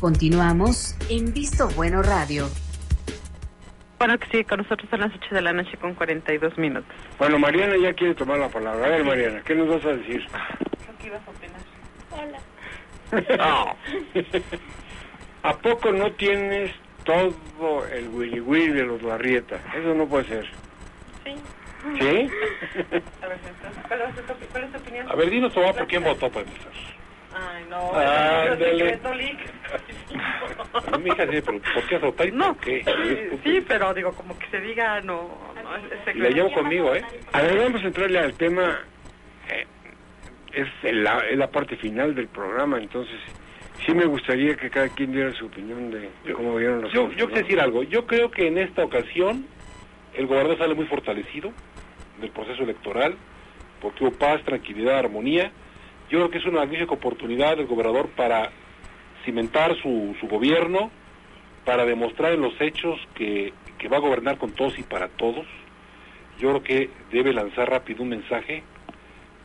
Continuamos en Visto Bueno Radio. Bueno, que sí, con nosotros son las 8 de la noche con 42 minutos. Bueno, Mariana ya quiere tomar la palabra. A ver, Mariana, ¿qué nos vas a decir? ¿Qué ibas a opinar? Hola. ¿A poco no tienes todo el willy willy de los Larrieta? Eso no puede ser. Sí. ¿Sí? A ver, entonces, ¿cuál, es tu, cuál es tu opinión? A ver, dinos por quién votó para empezar. Ay, no, Ándale. es un secreto leak. No, mi hija dice, pero ¿por qué y No, por qué? sí, sí, pero digo, como que se diga, no, no es, La llevo conmigo, ¿eh? A ver, vamos a entrarle al tema. eh, es, la, es la parte final del programa, entonces sí me gustaría que cada quien diera su opinión de, de cómo vieron las Yo, yo ¿no? quiero decir algo. Yo creo que en esta ocasión el gobernador sale muy fortalecido del proceso electoral porque hubo paz, tranquilidad, armonía. Yo creo que es una magnífica oportunidad del gobernador para cimentar su, su gobierno, para demostrar en los hechos que, que va a gobernar con todos y para todos. Yo creo que debe lanzar rápido un mensaje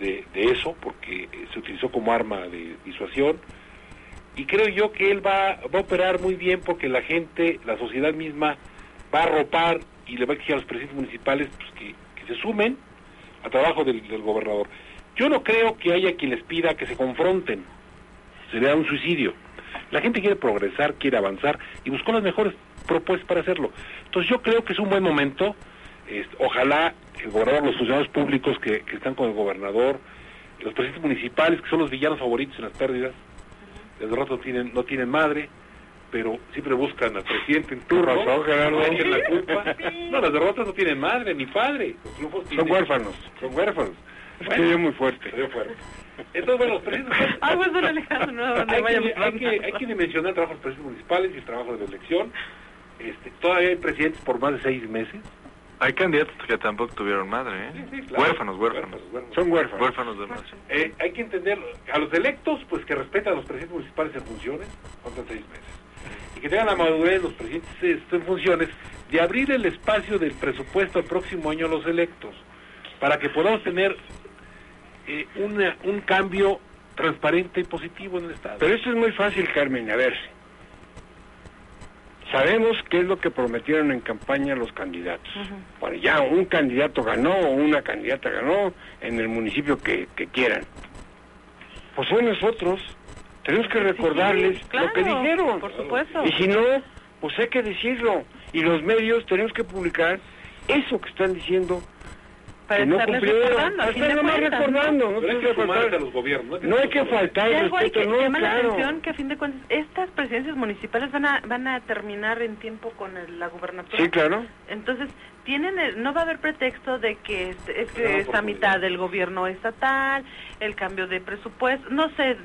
de, de eso, porque se utilizó como arma de disuasión. Y creo yo que él va, va a operar muy bien porque la gente, la sociedad misma, va a arropar y le va a exigir a los presidentes municipales pues, que, que se sumen al trabajo del, del gobernador. Yo no creo que haya quien les pida que se confronten. Sería un suicidio. La gente quiere progresar, quiere avanzar y buscó las mejores propuestas para hacerlo. Entonces yo creo que es un buen momento. Ojalá el gobernador, los funcionarios públicos que, que están con el gobernador, los presidentes municipales, que son los villanos favoritos en las pérdidas, desde rato no tienen, no tienen madre, pero siempre buscan al presidente en turno. Gerardo? echen la culpa. No, las derrotas no tienen madre ni padre. Los Son huérfanos. Son huérfanos. Es que yo muy fuerte. Fuerte. Entonces, bueno, los presidentes... Ah, pues don Alejandro, no, hay, que, hay, que, hay que dimensionar el trabajo de los presidentes municipales y el trabajo de la elección. Este, todavía hay presidentes por más de seis meses. Hay candidatos que tampoco tuvieron madre, ¿eh? Sí, sí, claro. Huérfanos, huérfanos. huérfanos. Son huérfanos. Huérfanos de madre. Eh, hay que entender, a los electos, pues que respetan a los presidentes municipales en funciones, faltan seis meses. Y que tengan la madurez los presidentes en funciones de abrir el espacio del presupuesto el próximo año a los electos, para que podamos tener eh, una- un cambio transparente y positivo en el Estado. Pero esto es muy fácil, Carmen. A ver, sabemos qué es lo que prometieron en campaña los candidatos. Bueno, ya un candidato ganó o una candidata ganó en el municipio que, que quieran. Pues hoy nosotros tenemos que recordarles claro, lo que dijeron. por supuesto. Y si no, pues hay que decirlo. Y los medios tenemos que publicar eso que están diciendo Para que no estarles cumplieron. recordando, a fin Están de cuentas, ¿no? recordando. No, Pero hay que sumarse a faltar- los gobiernos. no hay que faltar algo hay que no, llama la atención que a fin de cuentas estas presidencias municipales van a van a terminar en tiempo con el- la gubernatura. Sí, claro. Entonces, tienen el- no va a haber pretexto de que este- es Le que esta mitad del gobierno estatal, el cambio de presupuesto, no sé,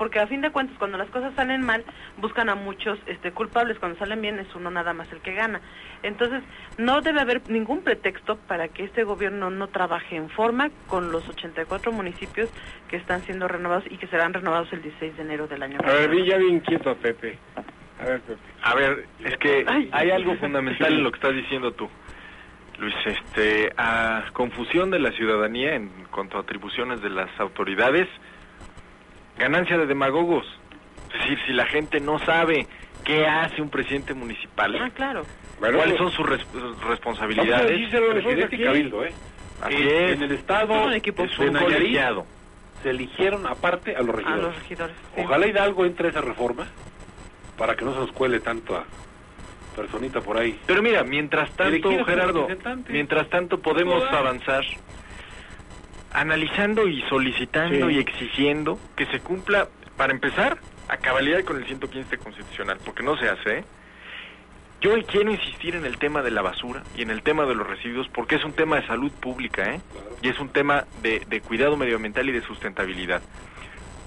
porque a fin de cuentas cuando las cosas salen mal buscan a muchos este culpables, cuando salen bien es uno nada más el que gana. Entonces, no debe haber ningún pretexto para que este gobierno no trabaje en forma con los 84 municipios que están siendo renovados y que serán renovados el 16 de enero del año. A ver, vi ya bien inquieto a Pepe. A ver, Pepe. A ver, es que Ay. hay algo fundamental en lo que estás diciendo tú. Luis, este, a confusión de la ciudadanía en cuanto a atribuciones de las autoridades, ganancia de demagogos. Es decir, si la gente no sabe qué hace un presidente municipal, Ah, claro. Bueno, cuáles pues, son sus res- a responsabilidades, Presidente y cabildo, ¿eh? Así Eh, es. En el estado un equipo. es un colegiado. se eligieron aparte a los A regidores. los regidores. sí. Ojalá Hidalgo entre a esa reforma para que no se nos cuele tanto a personita por ahí. Pero mira, mientras tanto, a Gerardo, mientras tanto podemos avanzar analizando y solicitando Sí. y exigiendo que se cumpla, para empezar, a cabalidad con el 115 constitucional, porque no se hace. ¿eh? Yo hoy quiero insistir en el tema de la basura y en el tema de los residuos, porque es un tema de salud pública, ¿eh? y es un tema de, de cuidado medioambiental y de sustentabilidad.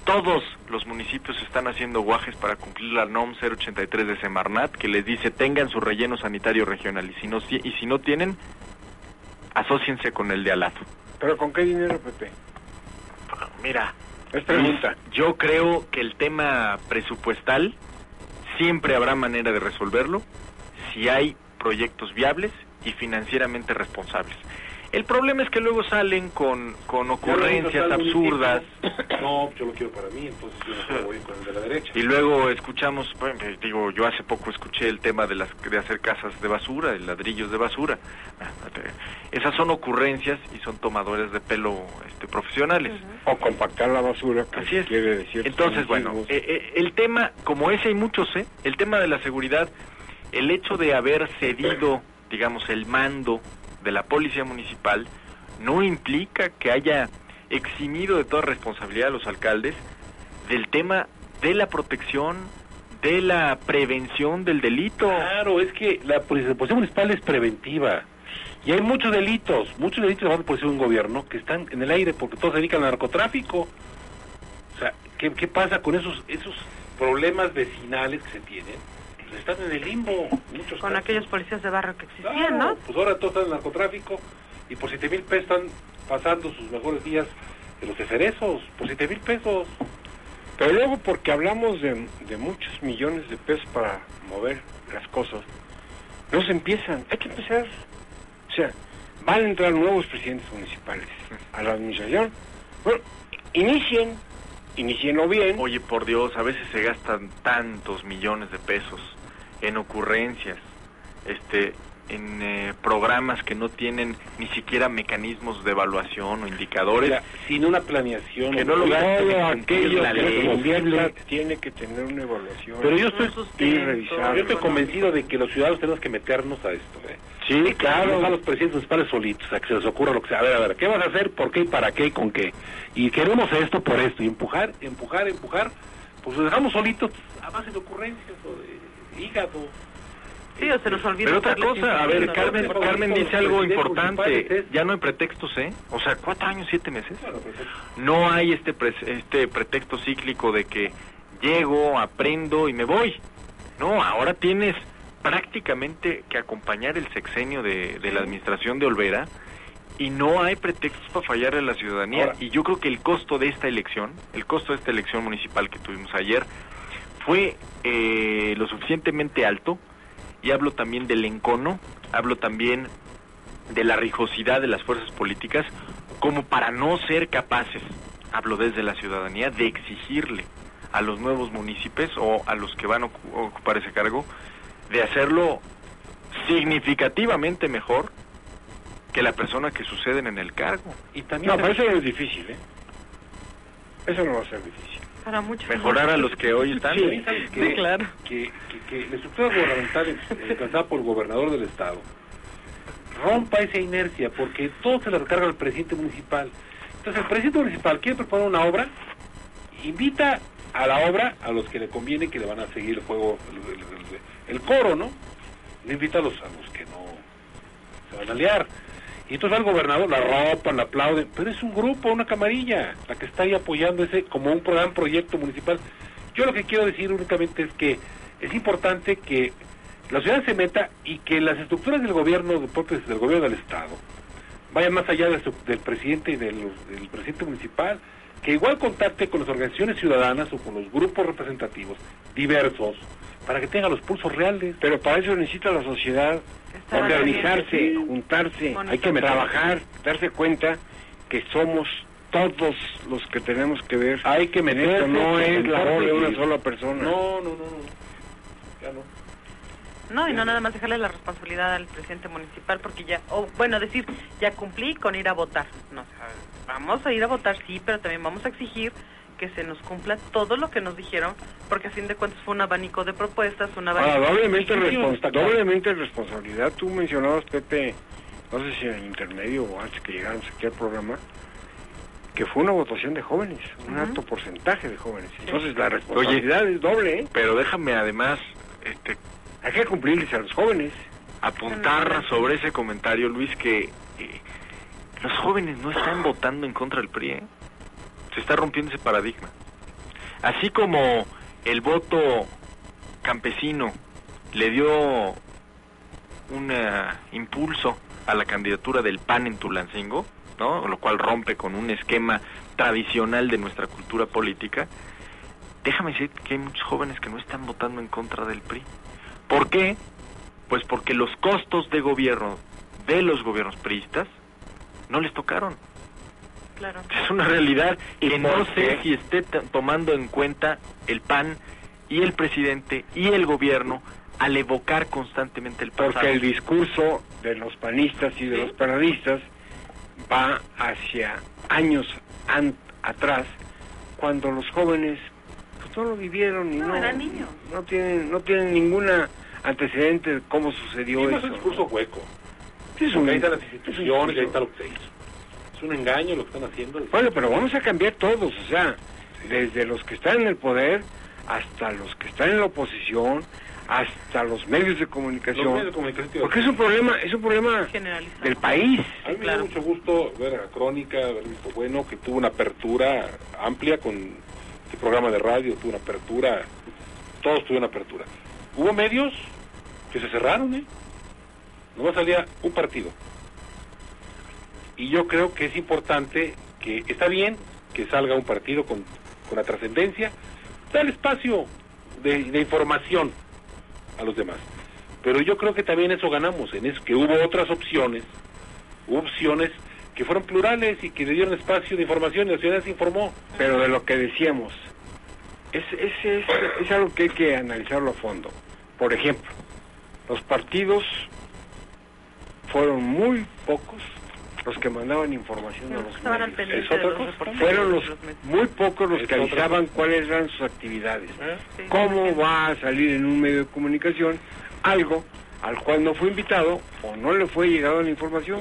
Todos los municipios están haciendo guajes para cumplir la NOM 083 de Semarnat, que les dice tengan su relleno sanitario regional, y si no, y si no tienen, asóciense con el de al lado. ¿Pero con qué dinero, Pepe? Mira, Es pregunta. yo creo que el tema presupuestal siempre habrá manera de resolverlo si hay proyectos viables y financieramente responsables. El problema es que luego salen con, con ocurrencias absurdas. No, yo lo quiero para mí, entonces yo no voy con el de la derecha. Y luego escuchamos, bueno, eh, digo, yo hace poco escuché el tema de las de hacer casas de basura, de ladrillos de basura. Ah, Esas son ocurrencias y son tomadores de pelo este, profesionales. O compactar la basura, que Así es. quiere decir... Entonces, bueno, eh, eh, el tema, como ese hay muchos, ¿eh? El tema de la seguridad, el hecho de haber cedido, digamos, el mando de la policía municipal, no implica que haya eximido de toda responsabilidad a los alcaldes del tema de la protección, de la prevención del delito. Claro, es que la policía, municipal es preventiva. Y hay muchos delitos, muchos delitos de por un gobierno que están en el aire porque todos se dedican al narcotráfico. O sea, ¿qué, qué pasa con esos esos problemas vecinales que se tienen? Están en el limbo. en Muchos Con casos. aquellos policías de barrio que existían, Claro, ¿no? Pues ahora todos están en el narcotráfico y por 7 mil pesos están pasando sus mejores días de los cerezos. Por 7 mil pesos. Pero luego porque hablamos de, de muchos millones de pesos para mover las cosas, no se empiezan. Hay que empezar. O sea, van a entrar nuevos presidentes municipales a la administración. Bueno, inicien, inicienlo bien. Oye, por Dios, a veces se gastan tantos millones de pesos en ocurrencias, este, en eh, programas que no tienen ni siquiera mecanismos de evaluación o indicadores. Mira, sin una planeación. Que no lo aquello la que ley. convierta tiene que tener una evaluación. Pero yo estoy, y yo estoy convencido de que los ciudadanos tenemos que meternos a esto. ¿eh? Sí, Claro, a los presidentes municipales solitos, a que se les ocurra lo que sea. A ver, a ver, ¿qué vas a hacer? ¿Por qué? ¿Para qué? ¿Con qué? Y queremos esto por esto. Y empujar, empujar, empujar. Pues los dejamos solitos a base de ocurrencias o de hígado. Sí, o se nos olvida. Pero otra cosa, a ver. Carmen, Carmen dice algo importante. Ya no hay pretextos, ¿eh? O sea, cuatro años, siete meses. Pues, No hay este, pre- este pretexto cíclico de que llego, aprendo y me voy. No, ahora tienes prácticamente que acompañar el sexenio de, de la administración de Olvera y no hay pretextos para fallarle a la ciudadanía. Ahora- y yo creo que el costo de esta elección, el costo de esta elección municipal que tuvimos ayer, fue eh, lo suficientemente alto. Y hablo también del encono, hablo también de la rijosidad de las fuerzas políticas, como para no ser capaces, hablo desde la ciudadanía, de exigirle a los nuevos municipios o a los que van a ocu- ocupar ese cargo, de hacerlo significativamente mejor que la persona que suceden en el cargo. Y también No, pero eso no es difícil, ¿eh? Eso no va a ser difícil. Para muchos. Mejorar a los que hoy están. Sí, ¿sabes qué? Sí, claro. Que, que, que la estructura gubernamental encabezada por el gobernador del estado rompa esa inercia porque todo se le recarga al presidente municipal. Entonces el presidente municipal quiere proponer una obra, invita a la obra a los que le conviene que le van a seguir el juego, el, el- el- el coro, ¿no? No invita a los, a los que no se van a liar. Y entonces al gobernador la ropan, la aplauden, pero es un grupo, una camarilla, la que está ahí apoyando ese como un gran proyecto municipal. Yo lo que quiero decir únicamente es que es importante que la ciudad se meta y que las estructuras del gobierno, del gobierno del Estado, vayan más allá del presidente y del, presidente municipal, que igual contacte con las organizaciones ciudadanas o con los grupos representativos diversos, para que tengan los pulsos reales. Pero para eso necesita la sociedad organizarse, juntarse, hay que trabajar, darse cuenta que somos todos los que tenemos que ver. Hay que en meterse, esto no es la obra de una sola persona. No, no, no, no. Ya no. No, y no nada más dejarle la responsabilidad al presidente municipal porque ya, o bueno, decir, ya cumplí con ir a votar. No, o sea, vamos a ir a votar, sí, pero también vamos a exigir que se nos cumpla todo lo que nos dijeron, porque a fin de cuentas fue un abanico de propuestas, un abanico... Ahora, doblemente, Sí, respons- está claro. doblemente responsabilidad. Tú mencionabas, Pepe, no sé si en el intermedio o antes que llegáramos aquí al programa, que fue una votación de jóvenes, un alto porcentaje de jóvenes. Entonces la responsabilidad es doble, ¿eh? Pero déjame además este, Hay que cumplirles a los jóvenes. apuntar sobre ese comentario, Luis, que eh, los jóvenes no están votando en contra del PRI. ¿eh? Se está rompiendo ese paradigma. Así como el voto campesino le dio un eh, impulso a la candidatura del PAN en Tulancingo, ¿no? lo cual rompe con un esquema tradicional de nuestra cultura política, déjame decir que hay muchos jóvenes que no están votando en contra del PRI. ¿Por qué? Pues porque los costos de gobierno de los gobiernos priistas no les tocaron. Claro. Es una realidad ¿Y que no qué? sé si esté tomando en cuenta el PAN y el presidente y el gobierno al evocar constantemente el pasado. Porque el discurso de los panistas y de los paradistas va hacia años atrás, cuando los jóvenes pues, no lo vivieron y No, no, eran niños. no tienen no tienen ninguna antecedente de cómo Sí, sucedió no es eso. un discurso hueco. Sí, es un- ahí las es un ahí está lo que se hizo. Un engaño lo que están haciendo. Bueno, pero vamos a cambiar todos, o sea, desde los que están en el poder hasta los que están en la oposición, hasta los medios de Los comunicación, medios de comunicación. te iba a porque es un problema, es un problema del país. A mí me Claro. da mucho gusto ver a Crónica, haber visto bueno, que tuvo una apertura amplia con este programa de radio, tuvo una apertura, todos tuvieron apertura. Hubo medios que se cerraron, ¿eh? Nomás salía un partido. Y yo creo que es importante que, está bien que salga un partido con, con la trascendencia, da espacio de, información a los demás. Pero yo creo que también eso ganamos, en eso que hubo otras opciones, hubo opciones que fueron plurales y que le dieron espacio de información y la ciudad se informó. Pero de lo que decíamos, es, es, es algo que hay que analizarlo a fondo. Por ejemplo, los partidos fueron muy pocos los que mandaban información a Los los que estaban al medios. de otra los Fueron los muy pocos los Es que avisaban cuáles eran sus actividades. ¿eh? Sí, ¿Cómo sí. va a salir en un medio de comunicación algo al cual no fue invitado o no le fue llegado la información?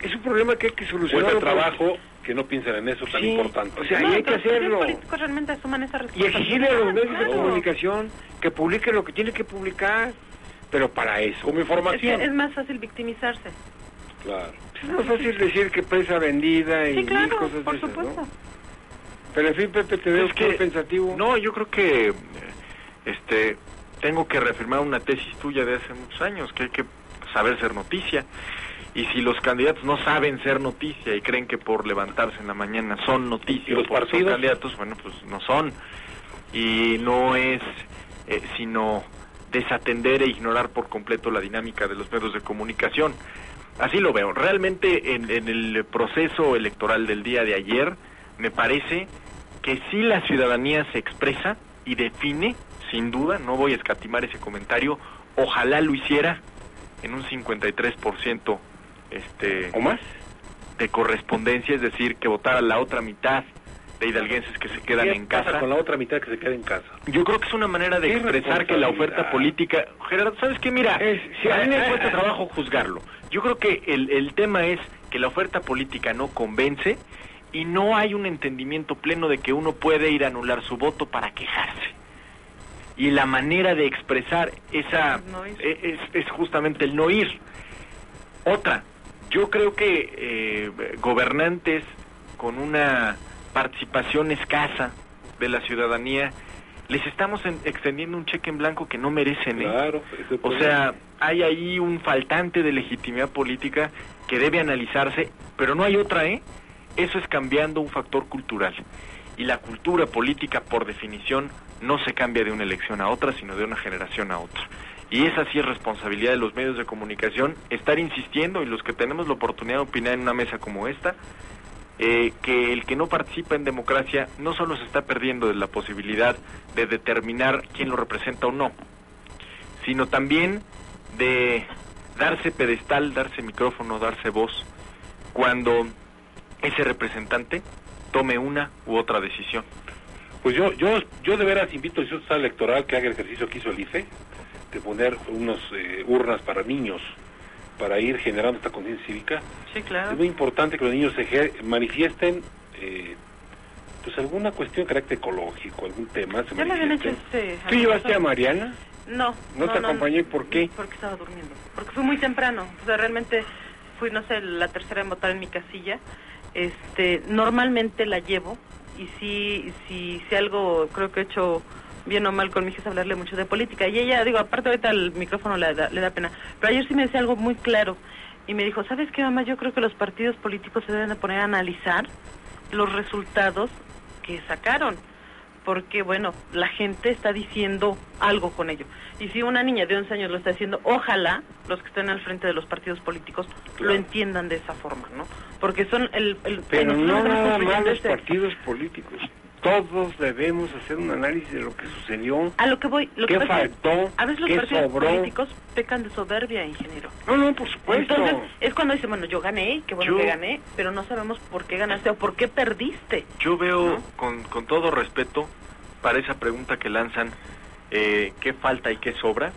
Es un problema que hay que solucionar. el trabajo que no piensan en eso tan Sí, importante. o sea, No, y hay que los hacerlo. políticos realmente asuman esa Y exigirle a los medios de comunicación que publiquen lo que tiene que publicar, pero para eso. Como Es, que información. es más fácil victimizarse. Claro. Es más fácil decir que presa vendida y Sí, mil claro, cosas por de esas, supuesto. ¿no? Pero en fin, Pepe, te veo Es que- pensativo. No, yo creo que eh, este tengo que reafirmar una tesis tuya de hace muchos años, que hay que saber ser noticia. Y si los candidatos no saben ser noticia y creen que por levantarse en la mañana son noticia ¿Y los porque son partidos? candidatos, bueno, pues no son. Y no es eh, sino desatender e ignorar por completo la dinámica de los medios de comunicación. Así lo veo. Realmente en, en el proceso electoral del día de ayer, me parece que si la ciudadanía se expresa y define, sin duda, no voy a escatimar ese comentario, ojalá lo hiciera en un 53% este, ¿O más? de correspondencia, es decir, que votara la otra mitad de hidalguenses que se quedan ¿Qué en casa. con la otra mitad que se queda en casa? Yo creo que es una manera de expresar que la oferta política... Gerardo, ¿sabes qué? Mira, Es- si a mí me eh, cuesta eh, trabajo juzgarlo. Yo creo que el, el tema es que la oferta política no convence y no hay un entendimiento pleno de que uno puede ir a anular su voto para quejarse. Y la manera de expresar esa No e- es, es justamente el no ir. Otra, yo creo que eh, gobernantes con una participación escasa de la ciudadanía, les estamos en- extendiendo un cheque en blanco que no merecen. ¿eh? Claro. ese O sea, hay ahí un faltante de legitimidad política que debe analizarse, pero no hay otra, ¿eh? Eso es cambiando un factor cultural. Y la cultura política, por definición, no se cambia de una elección a otra, sino de una generación a otra. Y esa sí es responsabilidad de los medios de comunicación, estar insistiendo, y los que tenemos la oportunidad de opinar en una mesa como esta, eh, que el que no participa en democracia no solo se está perdiendo de la posibilidad de determinar quién lo representa o no, sino también de darse pedestal, darse micrófono, darse voz, cuando ese representante tome una u otra decisión. Pues yo, yo, yo de veras invito al Instituto Electoral que haga el ejercicio que hizo el IFE, de poner unos eh, urnas para niños, para ir generando esta conciencia cívica. Sí, claro. Es muy importante que los niños se manifiesten eh, pues alguna cuestión de carácter ecológico, algún tema. Se Ya lo habían hecho este... ¿Tú llevaste a Mariana? No. ¿No te acompañó y por qué? Porque estaba durmiendo. Porque fui muy temprano. O sea, realmente fui, no sé, la tercera en votar en mi casilla. Este, normalmente la llevo y si, si, si algo creo que he hecho bien o mal con mi hija es hablarle mucho de política. Y ella, digo, aparte ahorita el micrófono le da, le da pena. Pero ayer sí me decía algo muy claro. Y me dijo, ¿sabes qué, mamá? Yo creo que los partidos políticos se deben de poner a analizar los resultados que sacaron porque, bueno, la gente está diciendo algo con ello. Y si una niña de 11 años lo está haciendo, ojalá los que estén al frente de los partidos políticos lo entiendan de esa forma, ¿no? Porque son el... el Pero nosotros no nada más los partidos políticos. Todos debemos hacer un análisis de lo que sucedió. A lo que voy... Lo ¿Qué que faltó? A veces los ¿Qué partidos sobró? políticos pecan de soberbia, ingeniero. No, no, por supuesto. Entonces, es cuando dicen, bueno, yo gané, qué bueno Yo- que gané, pero no sabemos por qué ganaste o por qué perdiste. Yo veo, ¿No? con, con todo respeto, para esa pregunta que lanzan, eh, ¿qué falta y qué sobra?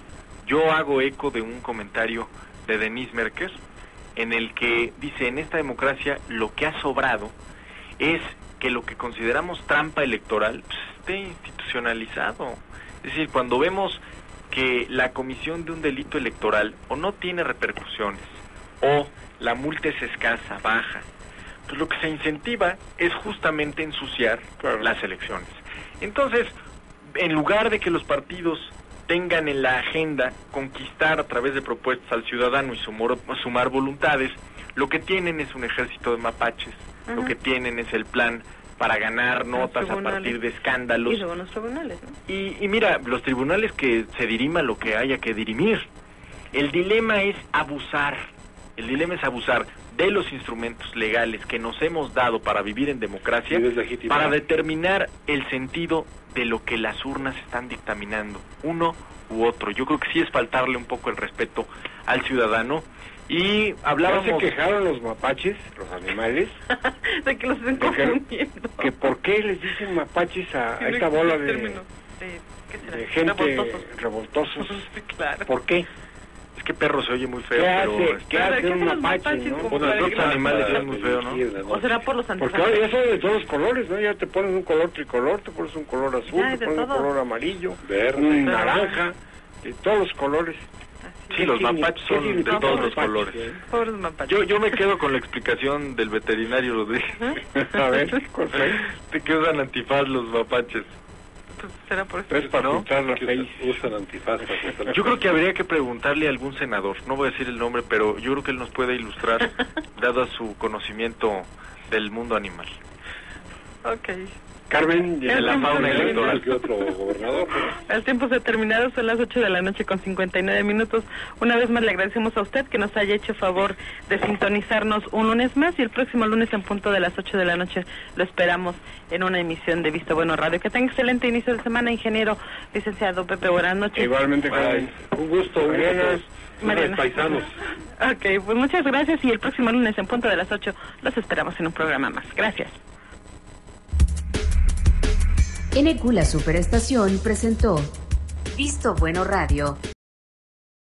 Yo hago eco de un comentario de Denise Merker, en el que dice, en esta democracia lo que ha sobrado es que lo que consideramos trampa electoral pues, esté institucionalizado. Es decir, cuando vemos que la comisión de un delito electoral o no tiene repercusiones, o la multa es escasa, baja, pues lo que se incentiva es justamente ensuciar Claro. las elecciones. Entonces, en lugar de que los partidos tengan en la agenda conquistar a través de propuestas al ciudadano y sumar, sumar voluntades, lo que tienen es un ejército de mapaches, lo que tienen es el plan para ganar notas a partir de escándalos. Y luego los tribunales, ¿no? Y, y mira, los tribunales que se dirima lo que haya que dirimir. El dilema es abusar. El dilema es abusar de los instrumentos legales que nos hemos dado para vivir en democracia para determinar el sentido de lo que las urnas están dictaminando, uno u otro. Yo creo que sí es faltarle un poco el respeto al ciudadano. Y Ya se hablábamos... quejaron los mapaches, los animales, de que los estén que- por qué les dicen mapaches a, esta bola de, de- gente Revoltosos. revoltosos. Sí, claro. ¿Por qué? Es que perro se oye muy feo, ¿Qué pero... hace, este, ¿qué Pero, hace ¿qué un mapache, mapaches no? Bueno, los que- animales es muy feo, ¿no? O será por los Porque antifaces. ahora ya son de todos los colores, ¿no? Ya te pones un color tricolor, te pones un color azul, te pones un color amarillo, Verde. Pero- naranja, de todos los colores. Sí, los ¿Qué mapaches qué son de todos los mapache, colores. eh? Pobres mapaches. Yo, yo me quedo con la explicación del veterinario Rodríguez. A ver, ¿cuál fue? De que usan antifaz los mapaches. Pues será por eso. Es para ¿No? pintar la Que face. usan, antifaz para Yo creo que habría que preguntarle a algún senador, no voy a decir el nombre, pero yo creo que él nos puede ilustrar, dado su conocimiento del mundo animal. Ok. Carmen, De la fauna electoral. que otro gobernador. pero- El tiempo se ha terminado, son las 8 de la noche con 59 minutos. Una vez más le agradecemos a usted que nos haya hecho favor de sintonizarnos un lunes más y el próximo lunes en punto de las 8 de la noche lo esperamos en una emisión de Visto Bueno Radio. Que tenga excelente inicio de semana, ingeniero licenciado Pepe. Buenas noches. Igualmente, Carmen. Un gusto, gusto. Mariana. Paisanos. Ok, pues muchas gracias y el próximo lunes en punto de las 8 los esperamos en un programa más. Gracias. NQ La Superestación presentó Visto Bueno Radio.